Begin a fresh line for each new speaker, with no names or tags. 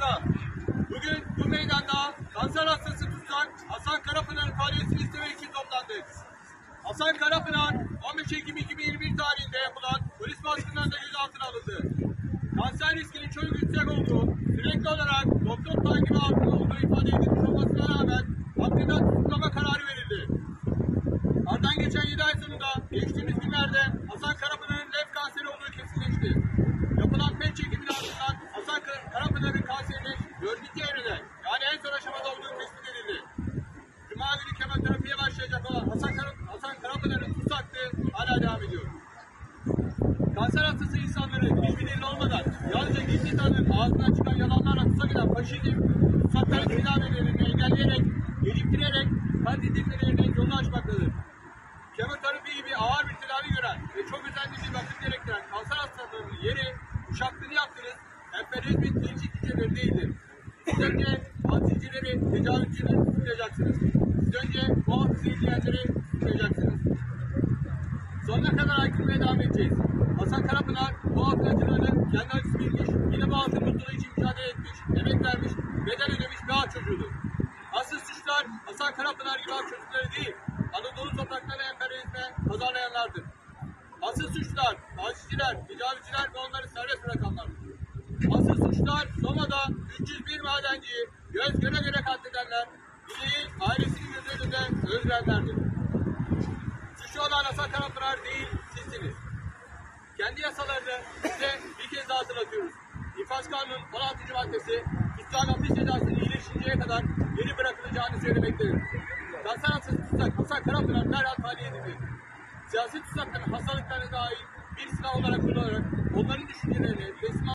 halkımıza. Bugün bu meydanda kanser hastası tutulan Hasan Karapınar'ın faaliyetini istemek için toplandık. Hasan Karapınar 15 Ekim 2021 tarihinde yapılan polis baskınlarında gözaltına alındı. Kanser riskinin çok yüksek olduğu, sürekli olarak doktor takibi altında olduğu ifade edilmiş olmasına rağmen hakkında tutuklama kararı verildi. Ardından geçen 7 ay sonunda geçtiğimiz günlerde Hasan Karapınar kemoterapiye başlayacak olan Hasan, Kara- Hasan Karapınar'ın hakkı hala devam ediyor. Kanser hastası insanları hiçbir delil olmadan yalnızca gizli tanığın ağzından çıkan yalanlarla tuza giden faşizm, tutsakların tedavelerini engelleyerek, geciktirerek kalp dinlemelerinin yolunu açmaktadır. Kemoterapi gibi ağır bir tedavi gören ve çok özenli bir bakım gerektiren kanser hastalarının yeri uşaklığını yaptınız, emperyalizmin değişik güçleri değildir. Siz önce hadsizcileri, tecavüzcüleri tutuklayacaksınız. Bu haksız izleyenleri. Sonuna kadar haykırmaya devam edeceğiz. Hasan Karapınar bu halkın acılarını kendi acısı bilmiş, yine bu halkın mutluluğu için mücadele etmiş, emek vermiş, bedel ödemiş bir halk çocuğudur. Asıl suçlar Hasan Karapınar gibi halk çocukları değil, Anadolu topraklarını emperyalizme pazarlayanlardır. Asıl suçlar, tacizciler, tecavüzcüler ve onları serbest bırakanlardır. Öldürenlerdir. Suçlu olan Hasan Karapınar değil, sizsiniz. Kendi yasalarını size bir kez daha hatırlatıyoruz. İnfaz Kanunun 16. maddesi tutsağın hapis cezasının iyileşinceye kadar geri bırakılacağını söylemektedir. Hastası tutsak Hasan Karapınar derhal tahliye edilir. Siyasi tutsakların hastalıklarına dair bir silah olarak kullanarak onların düşüncelerini teslim